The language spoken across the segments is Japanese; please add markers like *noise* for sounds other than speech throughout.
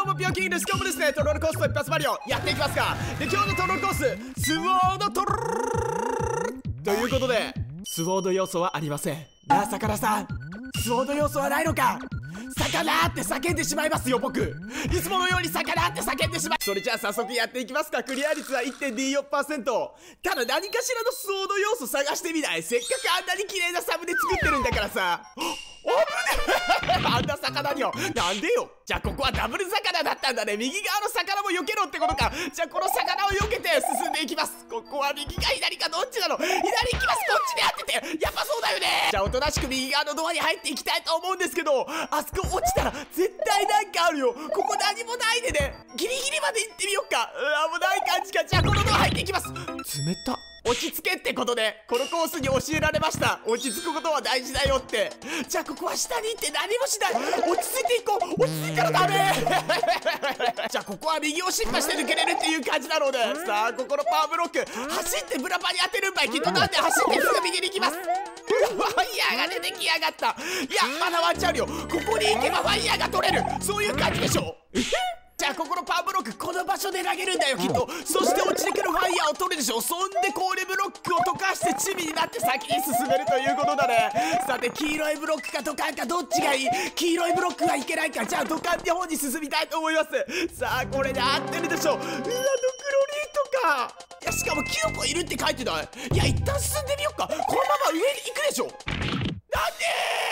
どうもピョキングです今日もですね。トロールコースと一発マリオ。やっていきますか。で今日のトロールコーススウォードトローということでスウォード要素はありません。なあ魚さん。スウォード要素はないのか。魚って叫んでしまいますよ僕。いつものように魚って叫んでしまいそれじゃあ早速やっていきますか。クリア率は1.24%ただ何かしらのスウォード要素探してみない。せっかくあんなに綺麗なサムネ作ってるんだからさ。危ね *laughs* あんな魚によなんでよ。じゃあここはダブル魚だったんだね。右側の魚も避けろってことか。じゃあこの魚を避けて進んでいきます。ここは右か左かどっちなの？左おとなしく右側のドアに入っていきたいと思うんですけどあそこ落ちたら絶対なんかあるよ。ここ何もないでね。ギリギリまで行ってみようか。うわ危ない感じか。じゃあこのドア入っていきます。冷た。落ち着けってことでこのコースに教えられました。落ち着くことは大事だよって。じゃあここは下に行って何もしない。落ち着いていこう。落ち着いたらダメ。じゃあここは右を進化して抜けれるっていう感じなので。さあここのパワーブロック。走ってブラパに当てるんばい。きっとなんで走ってすぐ右に行きますファイヤーが出てきやがった。いやまだワンチャンあるよ。ここに行けばファイヤーが取れる。そういう感じでしょ。え？じゃあここのパワーブロックこの場所で投げるんだよきっと。そして落ちてくるファイヤーを取るでしょ。そんで氷ブロックを溶かしてチビになって先に進めるということだね。さて黄色いブロックかドカンかどっちがいい？黄色いブロックはいけないか。じゃあドカンの方に進みたいと思います。さあこれで合ってるでしょ。ううわドクロリートかしかもキノコいるって書いてない。いや一旦進んでみようか。このまま上に行くでしょ。なんで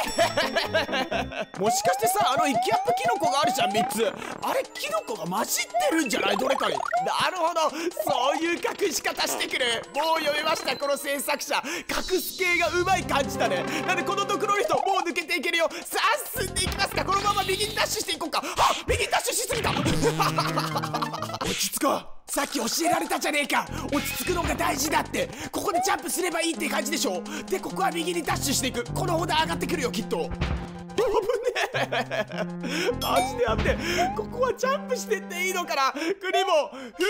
*laughs* もしかしてさあのイキアップキノコがあるじゃん3つ。あれキノコが混じってるんじゃない？どれかに。なるほど。そういう隠し方してくる。もう読めましたこの制作者。隠す系がうまい感じだね。なんでこのドクロリトもう抜けていけるよ。さあ進んでいきますか。このまま右にダッシュしていこうか。あ右にダッシュしすぎた。落ち着こう。さっき教えられたじゃねえか。落ち着くのが大事だって。ここでジャンプすればいいって感じでしょ。でここは右にダッシュしていく。このオーダー上がってくるよきっと。危ねえ。マジでやってここはジャンプしてっていいのかな。クリボ踏んで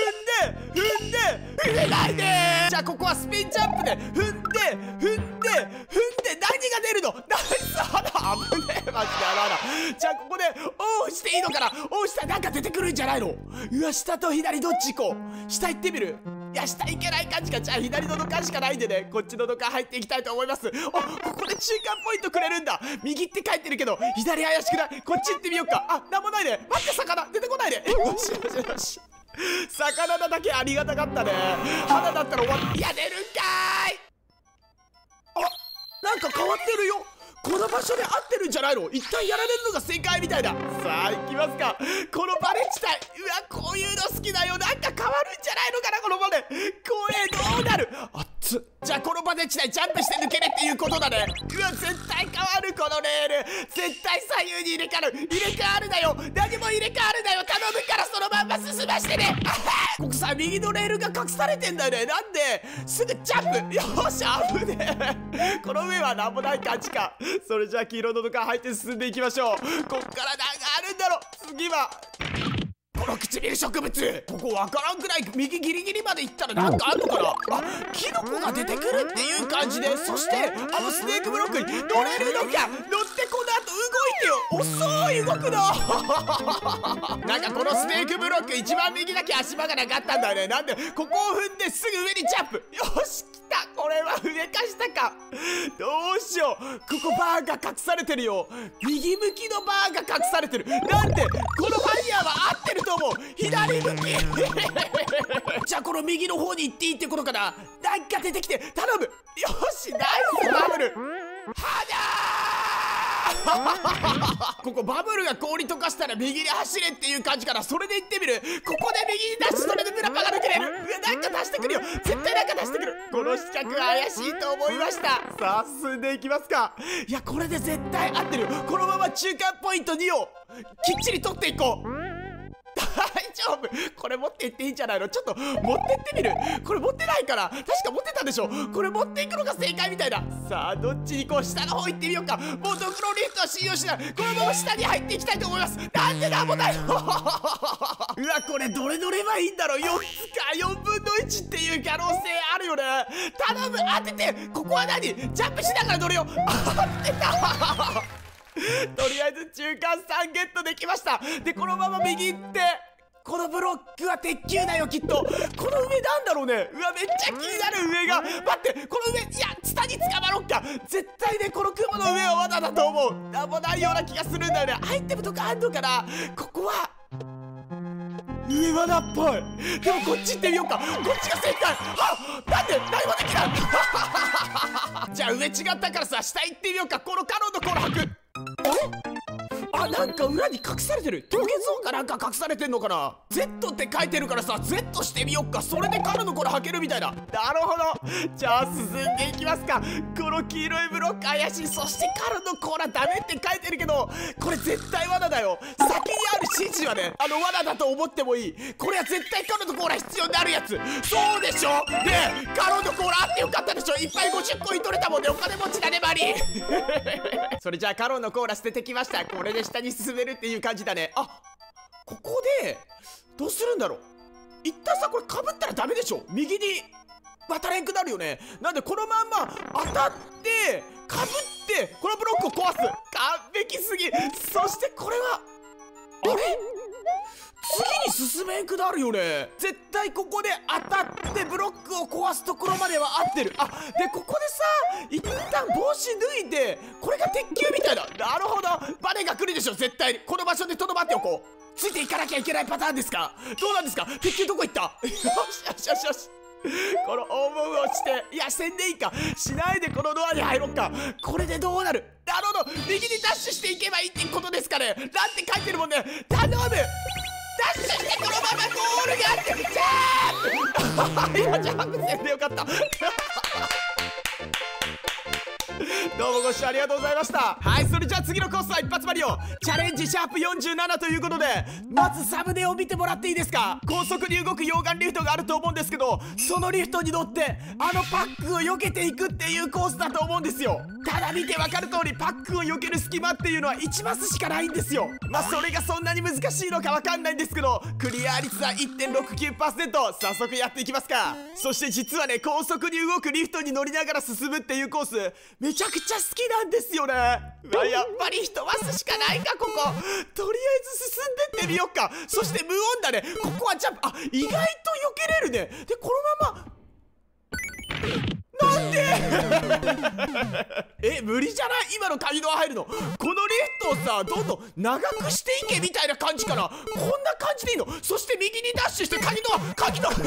踏んで踏めないでじゃあここはスピンジャンプで。踏んで踏んで踏んで何が出るの。ナイス花危ねえ。マジであらあらじゃあここでしていいのかな？オンしたらなんか出てくるんじゃないの？うわ下と左どっち行こう。下行ってみる？いや下行けない感じか。じゃあ左の土管しかないんでね。こっちの土管入っていきたいと思います。おここで中間ポイントくれるんだ。右って書いてるけど左怪しくない？こっち行ってみようか。あなんもないで待って魚。出てこないで。よしよしよし。魚だだけありがたかったね。花だったら終わっいや出るんかーい。あなんか変わってるよこの場所で合ってるんじゃないの？一旦やられるのが正解みたいださあ行きますか。このバレ地帯うわこういうの好きだよ。なんか変わるんじゃないのかなこのバネこれどうなる？あっつじゃあこのバネ地帯ジャンプして抜けれっていうことだね。うわ絶対変わるこのレール。絶対左右に入れ替わる入れ替わるだよ。何も入れ替わるだよ。頼むからそのまんま進ましてね。あはここさ右のレールが隠されてんだよね。なんで？すぐジャンプ。よし危ねえ。この上は何もない感じか。それじゃあ黄色のドカ入って進んでいきましょう。こっから何があるんだろう。次は。唇植物。ここわからんくらい右ギリギリまで行ったらなんかあんのかなあキノコが出てくるっていう感じで。そしてあのスネークブロックに乗れるのか。乗ってこの後動いてよ。遅い動くの。*laughs* なんかこのスネークブロック一番右だけ足場がなかったんだよね。なんでここを踏んですぐ上にジャンプ。よし来た。これは上か下か。どうしよう。ここバーが隠されてるよ。右向きのバーが隠されてる。なんでこのフ左向き。*laughs* じゃあこの右の方に行っていいってことかな。なんか出てきて頼む。よしナイスバブル。は *laughs* ここバブルが氷溶かしたら右に走れっていう感じからそれで行ってみる。ここで右に出しそれでブラパが抜けれる。なんか出してくるよ。絶対なんか出してくる。この試着は怪しいと思いました。さあ進んでいきますか。いやこれで絶対合ってる。よこのまま中間ポイント2をきっちり取っていこう。大丈夫。これ持っていっていいんじゃないの？ちょっと持ってってみる。これ持ってないから。確か持ってたでしょ？これ持っていくのが正解みたいだ。さあどっちにこう下の方行ってみようか。もうドクロリフトは信用しない。このまま下に入っていきたいと思います。なんでなんもないうわこれどれどればいいんだろう？4つか4分の1っていう可能性あるよね。頼む当てて。ここは何？ジャンプしながら乗れよ。当てた。*laughs* とりあえず中間3ゲットできました。でこのまま右行って。このブロックは鉄球だよきっと。この上なんだろうね。うわめっちゃ気になる上が。待ってこの上いやツタに捕まろっか。絶対ねこの雲の上は罠だと思う。なんもないような気がするんだよね。アイテムとかあんのかな。ここは。上罠っぽい。でもこっち行ってみようか。こっちが正解。あなんで何もできない。*laughs* じゃあ上違ったからさ下行ってみようか。このカノンのコール吐くあれあなんか裏に隠されてる。トゲゾーンかなんか隠されてんのかな。Z って書いてるからさ Z してみよっか。それでカルのこれ履けるみたいな。なるほど。じゃあ進んでいきますか。この黄色いブロック怪しい。そしてカルのコーラダメって書いてるけどこれ絶対罠だよ。先にある指示はねあの罠だと思ってもいい。これは絶対カルのコーラ必要になるやつ。そうでしょ。でカルのコーラあってよかったでしょ。いっぱい50個に取れたもんね。お金持ちだねバリ *laughs* それじゃあカロンのコーラ捨ててきました。これで下に進めるっていう感じだね。あここでどうするんだろう。一旦さこれかぶったらダメでしょ。右に渡れんくなるよね。なんでこのまんま当たってかぶってこのブロックを壊す。完璧すぎ。そしてこれはあれ？次に進めんくなるよね。絶対ここで当たってブロックを壊すところまでは合ってる。あでここでさ一旦帽子脱いでこれが鉄球みたいななるほど。バネが来るでしょ絶対に。この場所でとどまっておこう。ついていかなきゃいけないパターンですか。どうなんですか？鉄球どこ行った？よしよしよしよし。この大門をして。いやせんでいいか。しないでこのドアに入ろっか。これでどうなる？なるほど。右にダッシュしていけばいいってことですかね。なんて書いてるもんね。頼む。いやジャンプせんでよかった。どうもご視聴ありがとうございました。はいそれじゃあ次のコースは一発マリオ。チャレンジシャープ47ということでまずサムネを見てもらっていいですか？高速に動く溶岩リフトがあると思うんですけどそのリフトに乗ってあのパックを避けていくっていうコースだと思うんですよ。ただ見てわかる通りパックを避ける隙間っていうのは1マスしかないんですよ。まあそれがそんなに難しいのかわかんないんですけどクリア率は1.69%早速やっていきますか。そして実はね高速に動くリフトに乗りながら進むっていうコースめちゃくちゃ好きなんですよね。まあやっぱり一マスしかないかここ。とりあえず進んでってみよっか。そして無音だね。ここはジャンプあ意外と避けれるね。でこのまま。なんで？え無理じゃない？今の鍵ドア入るの。このリフトをさどんどん長くしていけみたいな感じかな。こんな感じでいいの。そして右にダッシュして鍵ドア鍵ドア *laughs*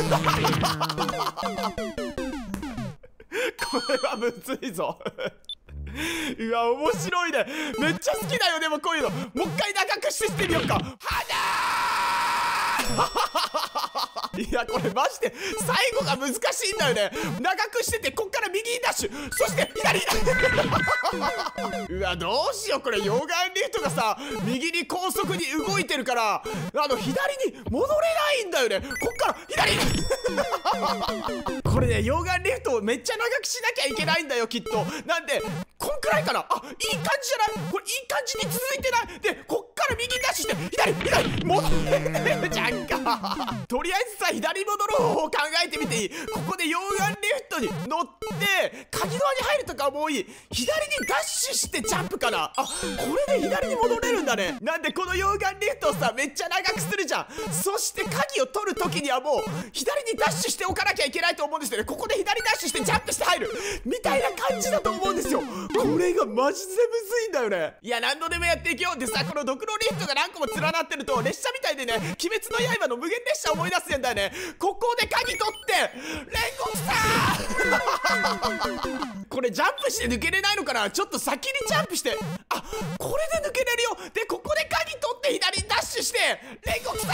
これはむずいぞうわ面白いね。めっちゃ好きだよでもこういうの。もう一回長くしてしてみようか。はないやこれマジで最後が難しいんだよね。長くしててこっから右にダッシュ。そして左うわどうしようこれ。溶岩リフトがさ右に高速に動いてるからあの左に戻れないんだよね。こっから左これね溶岩リフトをめっちゃ長くしなきゃいけないんだよきっと。なんでこんくらいかな？あいい感じじゃない？これいい感じに続いてない？でこっから右にダッシュして左左戻れるじゃんかとりあえずさ左戻る方法を考えてみていい。ここで溶岩リフトに乗って鍵ドアに入るとかもういい。左にダッシュしてジャンプかな？あこれで左に戻れるんだね。なんでこの溶岩リフトをさめっちゃ長くするじゃん。そして鍵を取る時にはもう左にダッシュしておかなきゃいけないと思うんですよね。ここで左ダッシュしてジャンプして入る。みたいな感じだと思うんですよこれがマジでむずいんだよね。いや何度でもやっていけよ。うでさこのドクロリフトが何個も連なってると列車みたいでね鬼滅の刃の無限列車思い出すんだよね。ここで鍵取って煉獄さんこれジャンプして抜けれないのかな？ちょっと先にジャンプして。あこれで抜けれるよ。でここで鍵取って左にダッシュして煉獄さん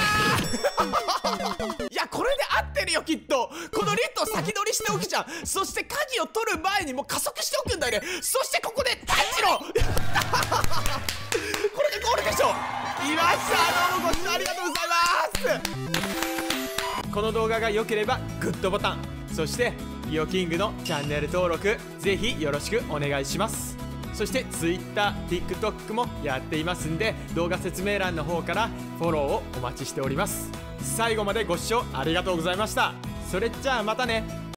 いやこれで合っるよきっと。このリフトを先取りしておくじゃん。そして鍵を取る前にも加速しておくんだよね。そしてここで炭治郎。*laughs* これでゴールでしょ。いましたどうもご視聴ありがとうございます。この動画が良ければグッドボタン。そしてイオキングのチャンネル登録。ぜひよろしくお願いします。そして TwitterTikTok もやっていますんで動画説明欄の方からフォローをお待ちしております。最後までご視聴ありがとうございました。それじゃあまたね。